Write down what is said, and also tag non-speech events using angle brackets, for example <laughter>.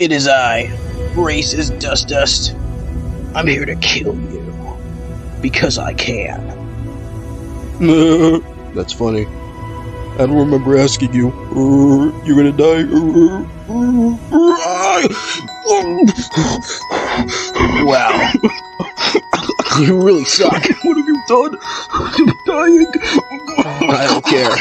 It is I, racist Dust Dust. I'm here to kill you. Because I can. <laughs> That's funny. I don't remember asking you. <laughs> You're gonna die. <laughs> Wow. you really suck. What have you done? I'm dying. I don't care.